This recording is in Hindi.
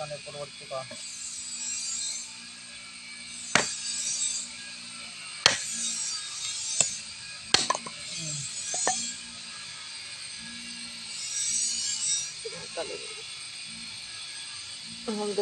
नुकसान एप्पल का हम